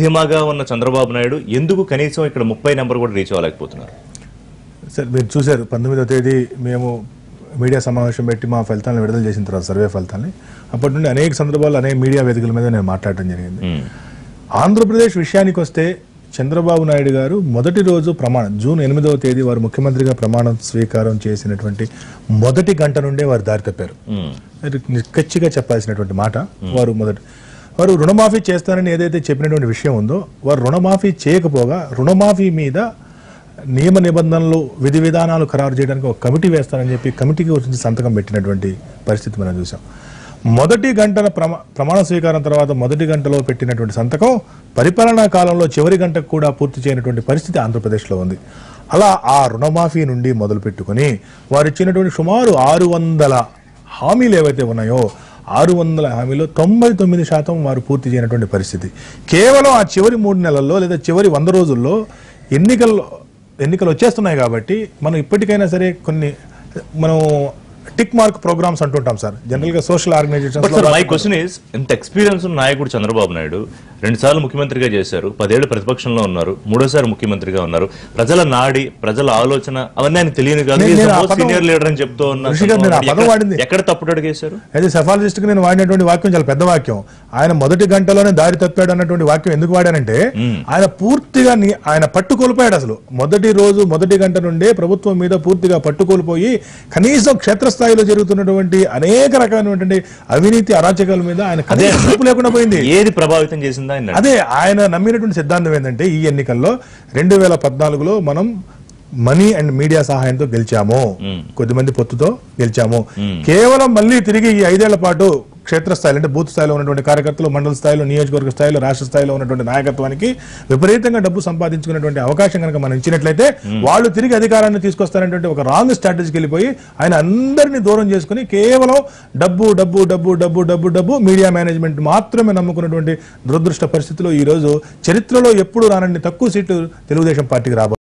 ధీమాగా ఉన్న చంద్రబాబు నాయుడు ఎందుకు కనీసం ఇక్కడ ముప్పై నెంబర్ కూడా రీచ్ అవ్వలేకపోతున్నారు? సార్ మీరు చూశారు పంతొమ్మిదవ తేదీ మేము మీడియా సమావేశం పెట్టి మా ఫలితాలను విడుదల చేసిన తర్వాత సర్వే ఫలితాలని అప్పటి నుండి అనేక సందర్భాల్లో అనేక మీడియా వేదికల మీద నేను మాట్లాడటం జరిగింది. ఆంధ్రప్రదేశ్ విషయానికి వస్తే చంద్రబాబు నాయుడు గారు మొదటి రోజు ప్రమాణం జూన్ ఎనిమిదవ తేదీ వారు ముఖ్యమంత్రిగా ప్రమాణం స్వీకారం చేసినటువంటి మొదటి గంట నుండే వారు దారి తప్పారు. నిక్కచ్చిగా చెప్పాల్సినటువంటి మాట. వారు మొదటి వారు రుణమాఫీ చేస్తానని ఏదైతే చెప్పినటువంటి విషయం ఉందో వారు రుణమాఫీ చేయకపోగా రుణమాఫీ మీద నియమ నిబంధనలు విధి విధానాలు ఖరారు చేయడానికి ఒక కమిటీ వేస్తానని చెప్పి కమిటీకి వచ్చి సంతకం పెట్టినటువంటి పరిస్థితి మనం చూసాం మొదటి గంటల ప్రమా ప్రమాణ స్వీకారం తర్వాత మొదటి గంటలో పెట్టినటువంటి సంతకం పరిపాలనా కాలంలో చివరి గంటకు కూడా పూర్తి చేయనటువంటి పరిస్థితి ఆంధ్రప్రదేశ్లో ఉంది. అలా ఆ రుణమాఫీ నుండి మొదలు పెట్టుకుని వారు ఇచ్చినటువంటి సుమారు ఆరు వందల హామీలు ఏవైతే ఉన్నాయో ఆరు వందల హామీలో తొంభై తొమ్మిది శాతం వారు పూర్తి చేయనటువంటి పరిస్థితి. కేవలం ఆ చివరి మూడు నెలల్లో లేదా చివరి వంద రోజుల్లో ఎన్నికల్లో ఎన్నికలు వచ్చేస్తున్నాయి కాబట్టి మనం ఇప్పటికైనా సరే కొన్ని మనం టిక్ మార్క్ ప్రోగ్రామ్స్ అంటుంటాం సార్. జనరల్గా social sir my organization question is ఇంత ఎక్స్పీరియన్స్ ఉన్న నాయకుడు చంద్రబాబు నాయుడు రెండు సార్లు ముఖ్యమంత్రిగా చేశారు పదేళ్ళు ప్రతిపక్షంలో ఉన్నారు మూడోసారి ముఖ్యమంత్రిగా ఉన్నారు. ప్రజల నాడి ప్రజల ఆలోచన అవన్నీ ఆయన తెలియని కాదు. సీనియర్ లీడర్ అని చెప్తూ ఉన్నా ఋషి గారు, నేను ఆ పదం వాడింది. ఎక్కడ తప్పుడు అడిగేశారు అయితే సెఫాలజిస్ట్కి నేను వాడినటువంటి వాక్యం చాలా పెద్ద వాక్యం. ఆయన మొదటి గంటలోనే దారి తప్పాడు అన్నటువంటి వాక్యం ఎందుకు వాడానంటే ఆయన పూర్తిగా ఆయన పట్టు కోల్పోయాడు అసలు. మొదటి రోజు మొదటి గంట నుండే ప్రభుత్వం మీద పూర్తిగా పట్టు కోల్పోయి కనీసం క్షేత్రస్థాయిలో జరుగుతున్నటువంటి అనేక రకమైనటువంటి అవినీతి అరాచకాల మీద ఆయన కనీసం లేకుండా పోయింది. ఏది ప్రభావితం చేసిందా అదే ఆయన నమ్మినటువంటి సిద్ధాంతం ఏంటంటే ఈ ఎన్నికల్లో రెండు వేల పద్నాలుగులో మనం మనీ అండ్ మీడియా సహాయంతో గెలిచాము. కొద్దిమంది పొత్తుతో గెలిచాము. కేవలం మళ్ళీ తిరిగి ఈ ఐదేళ్ళ పాటు క్షేత్రస్థాయిలో అంటే బూత్ స్థాయిలో ఉన్నటువంటి కార్యకర్తలు మండల స్థాయిలో నియోజకవర్గ స్థాయిలో రాష్ట్ర స్థాయిలో ఉన్నటువంటి నాయకత్వానికి విపరీతంగా డబ్బు సంపాదించుకునేటువంటి అవకాశం కనుక మనం ఇచ్చినట్లయితే వాళ్ళు తిరిగి అధికారాన్ని తీసుకొస్తారనేటువంటి ఒక రాంగ్ స్ట్రాటజీకి వెళ్ళిపోయి ఆయన అందరినీ దూరం చేసుకుని కేవలం డబ్బు డబ్బు డబ్బు డబ్బు డబ్బు డబ్బు మీడియా మేనేజ్మెంట్ మాత్రమే నమ్ముకున్నటువంటి దురదృష్ట పరిస్థితిలో ఈ రోజు చరిత్రలో ఎప్పుడు రానన్ని తక్కువ సీట్లు తెలుగుదేశం పార్టీకి రాబో